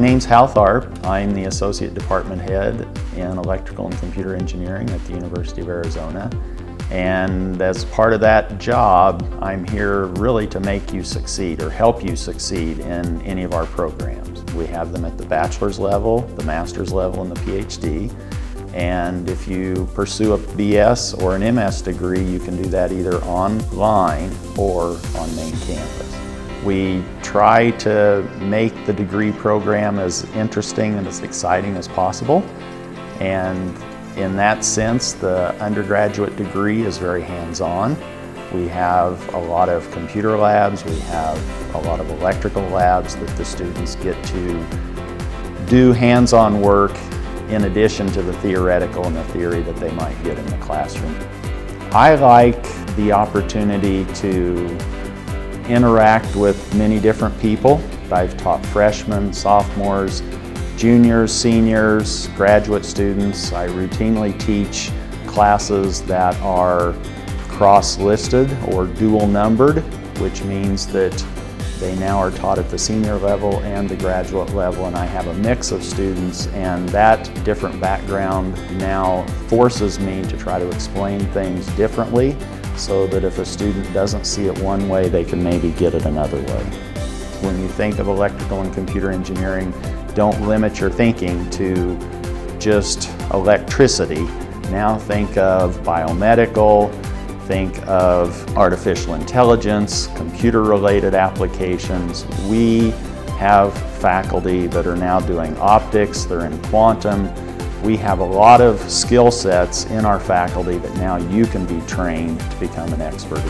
name's Hal Tharp. I'm the Associate Department Head in Electrical and Computer Engineering at the University of Arizona. And as part of that job, I'm here really to make you succeed or help you succeed in any of our programs. We have them at the bachelor's level, the master's level, and the PhD. And if you pursue a BS or an MS degree, you can do that either online or on main campus. We try to make the degree program as interesting and as exciting as possible. And in that sense, the undergraduate degree is very hands-on. We have a lot of computer labs, we have a lot of electrical labs that the students get to do hands-on work in addition to the theoretical and the theory that they might get in the classroom. I like the opportunity to interact with many different people. I've taught freshmen, sophomores, juniors, seniors, graduate students. I routinely teach classes that are cross-listed or dual numbered, which means that they now are taught at the senior level and the graduate level and I have a mix of students and that different background now forces me to try to explain things differently so that if a student doesn't see it one way, they can maybe get it another way. When you think of electrical and computer engineering, don't limit your thinking to just electricity. Now think of biomedical, think of artificial intelligence, computer-related applications. We have faculty that are now doing optics, they're in quantum, we have a lot of skill sets in our faculty that now you can be trained to become an expert.